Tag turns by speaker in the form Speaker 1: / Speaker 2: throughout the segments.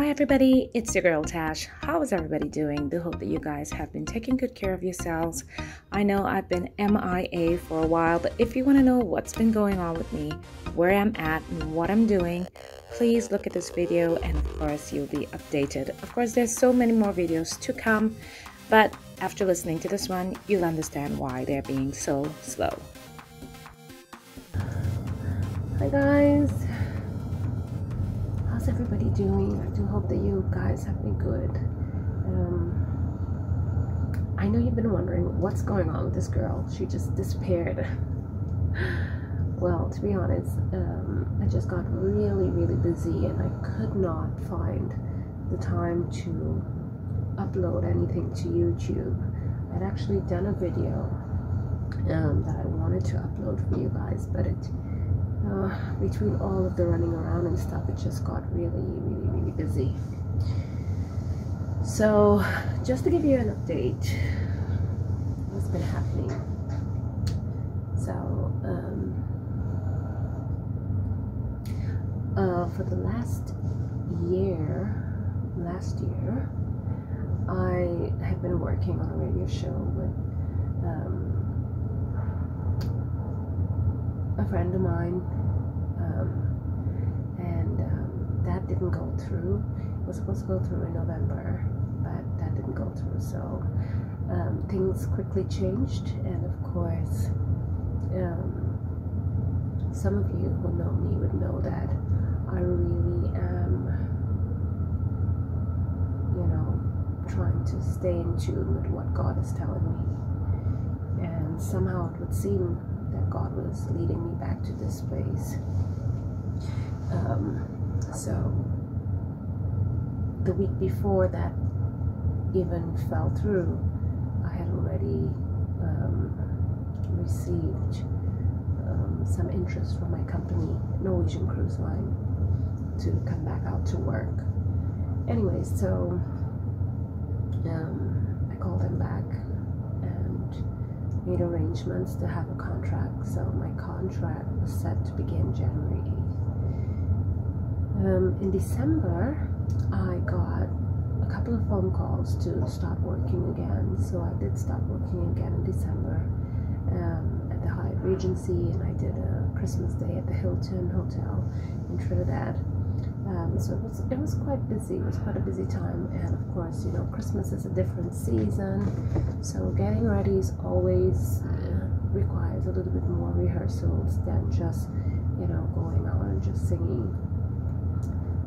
Speaker 1: Hi, everybody, it's your girl Tash. How is everybody doing? Do hope that you guys have been taking good care of yourselves. I know I've been MIA for a while, but if you want to know what's been going on with me, where I'm at, and what I'm doing, please look at this video and of course you'll be updated. Of course, there's so many more videos to come, but after listening to this one, you'll understand why they're being so slow. Hi guys, everybody doing? I do hope that you guys have been good. Um, I know you've been wondering what's going on with this girl. She just disappeared. well, to be honest, um, I just got really, really busy and I could not find the time to upload anything to YouTube. I'd actually done a video um, that I wanted to upload for you guys, but it uh, between all of the running around and stuff, it just got really, really, really busy. So, just to give you an update, what's been happening. So, um, uh, for the last year, last year, I have been working on a radio show with um, a friend of mine, um, and um, that didn't go through. It was supposed to go through in November, but that didn't go through. So um, things quickly changed, and of course, um, some of you who know me would know that I really am, you know, trying to stay in tune with what God is telling me. And somehow it would seem that God was leading me back to this place. Um, so the week before that even fell through, I had already um, received um, some interest from my company, Norwegian Cruise Line, to come back out to work. Anyway, so um, I called them back made arrangements to have a contract. So my contract was set to begin January 8th. Um, in December, I got a couple of phone calls to start working again. So I did start working again in December um, at the Hyatt Regency, and I did a Christmas day at the Hilton Hotel in Trinidad. Um, so it was it was quite busy. It was quite a busy time, and of course, you know, Christmas is a different season, so getting ready is always uh, requires a little bit more rehearsals than just you know going out and just singing.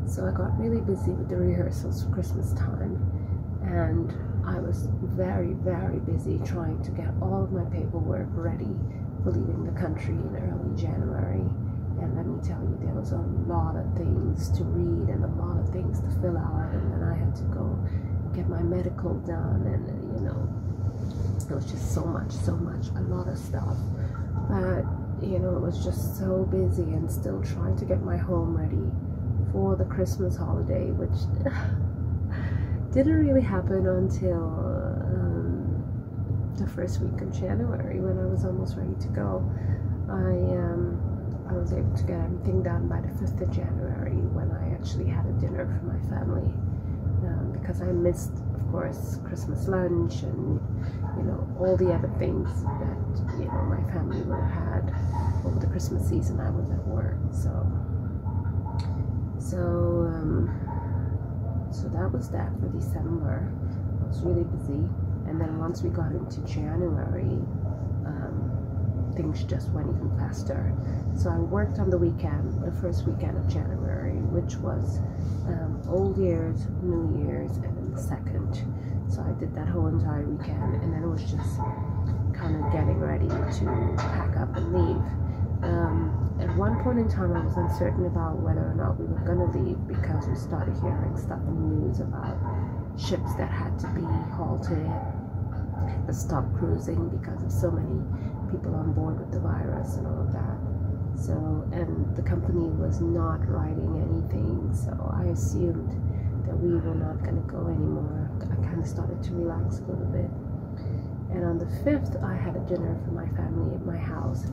Speaker 1: So I got really busy with the rehearsals for Christmas time, and I was very very busy trying to get all of my paperwork ready for leaving the country in early January. And let me tell you, there was a lot of things to read and a lot of things to fill out. And then I had to go get my medical done. And, you know, it was just so much, so much, a lot of stuff. But, you know, it was just so busy and still trying to get my home ready for the Christmas holiday, which didn't really happen until um, the first week of January when I was almost ready to go. I um, I was able to get everything done by the 5th of January when I actually had a dinner for my family um, because I missed, of course, Christmas lunch and, you know, all the other things that, you know, my family would have had over the Christmas season. I was at work, so, so, um, so that was that for December. I was really busy. And then once we got into January, um, things just went even faster. So I worked on the weekend, the first weekend of January, which was um, Old Year's, New Year's, and then the second. So I did that whole entire weekend, and then it was just kind of getting ready to pack up and leave. Um, at one point in time, I was uncertain about whether or not we were going to leave because we started hearing stuff in the news about ships that had to be halted, stop cruising because of so many people on board with the virus and all of that. So, and the company was not writing anything, so I assumed that we were not going to go anymore. I kind of started to relax a little bit. And on the 5th, I had a dinner for my family at my house,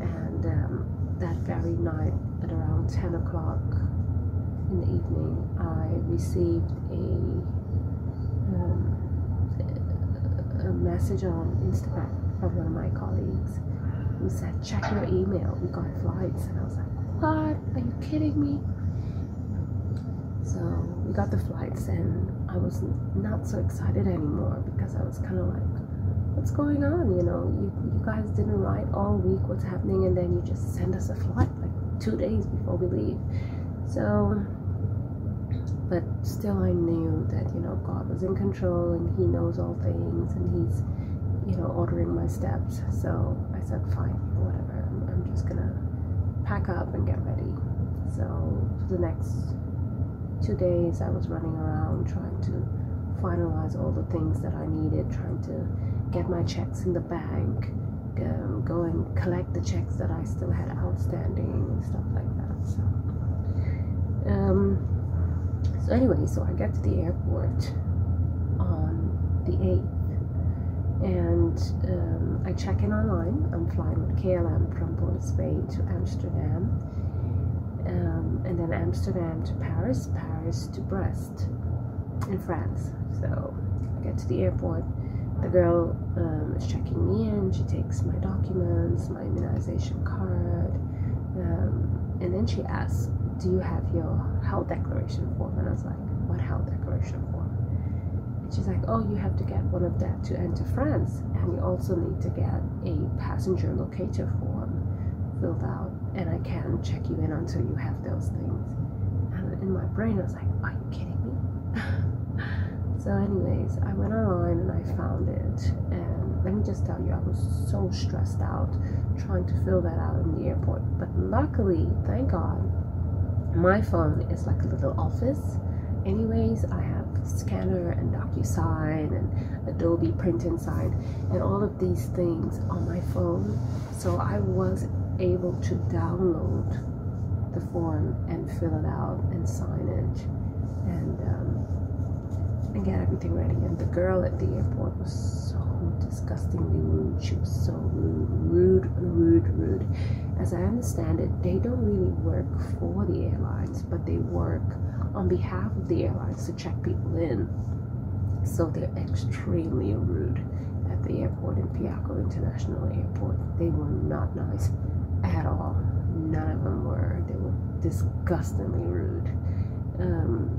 Speaker 1: and um, that very night, at around 10 o'clock in the evening, I received a, um, a message on Instagram from one of my colleagues who said, check your email, we got flights. And I was like, what? Are you kidding me? So we got the flights and I was not so excited anymore because I was kind of like, what's going on? You know, you, you guys didn't write all week what's happening and then you just send us a flight like two days before we leave. So, but still I knew that, you know, God was in control and he knows all things and he's, you know, ordering my steps. So I said, fine, whatever. I'm, I'm just gonna pack up and get ready. So for the next two days I was running around trying to finalize all the things that I needed, trying to get my checks in the bank, um, go and collect the checks that I still had outstanding and stuff like that. So, um, so anyway, so I get to the airport on the 8th and um, I check in online. I'm flying with KLM from Port Spain to Amsterdam um, and then Amsterdam to Paris, Paris to Brest in France. So I get to the airport. The girl um, is checking me in. She takes my documents, my immunization card, um, and then she asks, "Do you have your health declaration form?" And I was like, "What health declaration form?" She's like, "Oh, you have to get one of that to enter France, and you also need to get a passenger locator form filled out and I can't check you in until you have those things. And in my brain, I was like, are you kidding me? so, anyways, I went online and I found it. And let me just tell you, I was so stressed out trying to fill that out in the airport. But luckily, thank God, my phone is like a little office. Anyways, I have Scanner and DocuSign and Adobe Print and Sign and all of these things on my phone. So I was able to download the form and fill it out and sign it and um, and get everything ready. And the girl at the airport was so disgustingly rude. She was so rude, rude, rude, rude. As I understand it, they don't really work for the airlines, but they work on behalf of the airlines to check people in. So they're extremely rude at the airport in Piarco International Airport. They were not nice at all. None of them were. They were disgustingly rude. Um,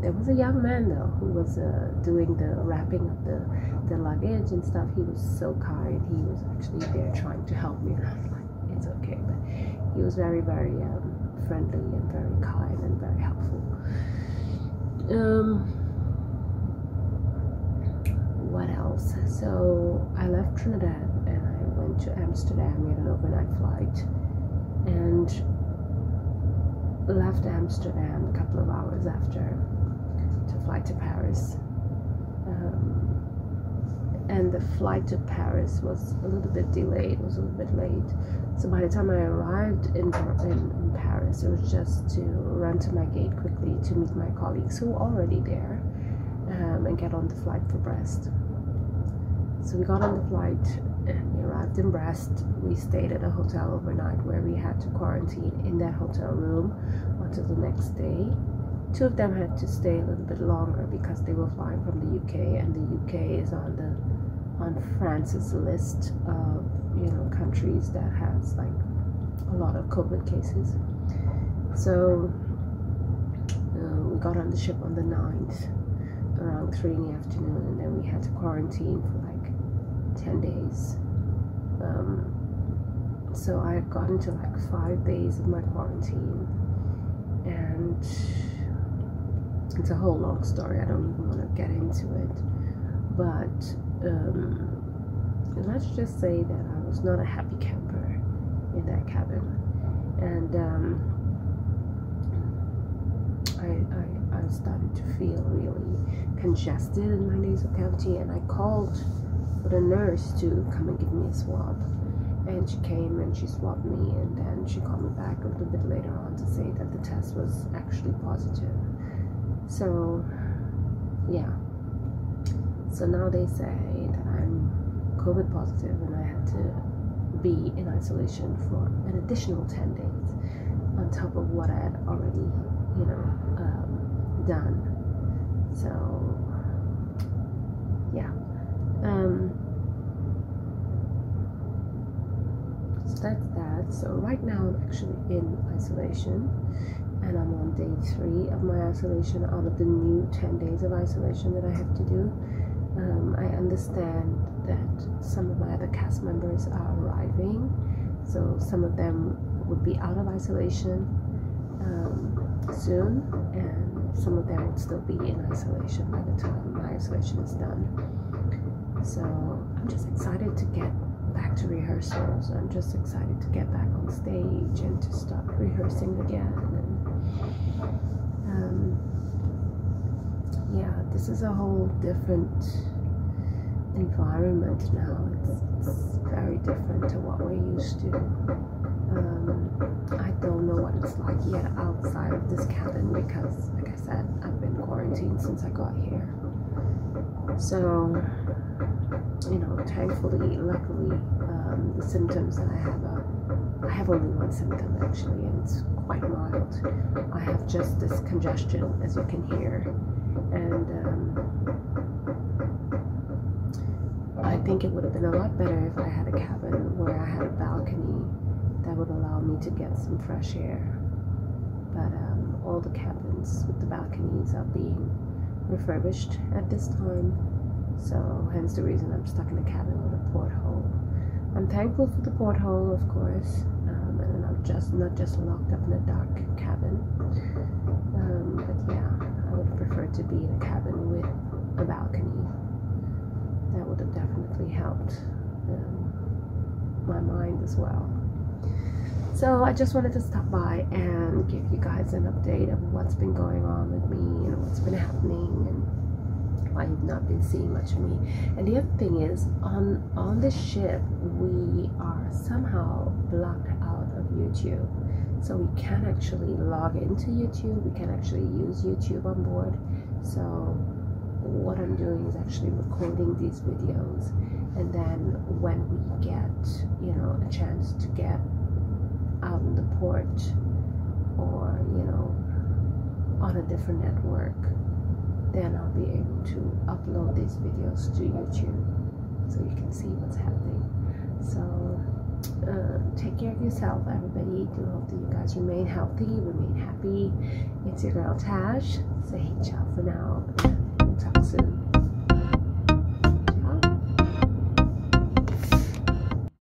Speaker 1: there was a young man though who was uh, doing the wrapping of the, the luggage and stuff. He was so kind. He was actually there trying to help me. And I was like, it's okay. But he was very, very um, friendly and very kind and very helpful. Um, what else? So I left Trinidad and I went to Amsterdam. We had an overnight flight and left Amsterdam a couple of hours after to fly to Paris. Um, and the flight to Paris was a little bit delayed, it was a little bit late. So by the time I arrived in, in, in Paris, it was just to run to my gate quickly to meet my colleagues who were already there um, and get on the flight for Brest. So we got on the flight and we arrived in Brest. We stayed at a hotel overnight where we had to quarantine in that hotel room until the next day. Two of them had to stay a little bit longer because they were flying from the UK, and the UK is on the on France's list of you know countries that has like a lot of COVID cases. So uh, we got on the ship on the 9th around 3 in the afternoon and then we had to quarantine for like 10 days. Um, so I got into like five days of my quarantine and it's a whole long story. I don't even want to get into it. But um, let's just say that I was not a happy camper in that cabin. And um, I, I, I started to feel really congested in my nasal cavity. And I called for the nurse to come and give me a swab. And she came and she swabbed me. And then she called me back a little bit later on to say that the test was actually positive. So, yeah. So now they say that I'm COVID positive and I had to be in isolation for an additional 10 days on top of what I had already, you know, um, done. So, yeah. Um, so that's that. So, right now I'm actually in isolation and I'm on day three of my isolation out of the new 10 days of isolation that I have to do. Um, I understand that some of my other cast members are arriving, so some of them would be out of isolation um, soon, and some of them would still be in isolation by the time my isolation is done. So I'm just excited to get back to rehearsals. I'm just excited to get back on stage and to start rehearsing again. And um, yeah, this is a whole different environment now. It's, it's very different to what we're used to. Um, I don't know what it's like yet outside of this cabin because, like I said, I've been quarantined since I got here. So, you know, thankfully, luckily, um, the symptoms that I have are, I have only one symptom actually, and it's quite mild. I have just this congestion, as you can hear, and um, I think it would have been a lot better if I had a cabin where I had a balcony that would allow me to get some fresh air. But um, all the cabins with the balconies are being refurbished at this time, so hence the reason I'm stuck in a cabin with a porthole. I'm thankful for the porthole, of course, um, and I'm just not just locked up in a dark cabin. Um, but yeah, I would prefer to be in a cabin with a balcony that would have definitely helped um, my mind as well. So I just wanted to stop by and give you guys an update of what's been going on with me and what's been happening and why you've not been seeing much of me. And the other thing is, on on the ship, we are somehow blocked out of YouTube. So we can't actually log into YouTube. We can actually use YouTube on board. So what I'm doing is actually recording these videos. And then when we get you know a chance to get out on the port or you know on a different network then I'll be able to upload these videos to YouTube so you can see what's happening. So uh, take care of yourself everybody. Do hope that you guys remain healthy remain happy. It's your girl Tash. Say ciao for now Talk soon.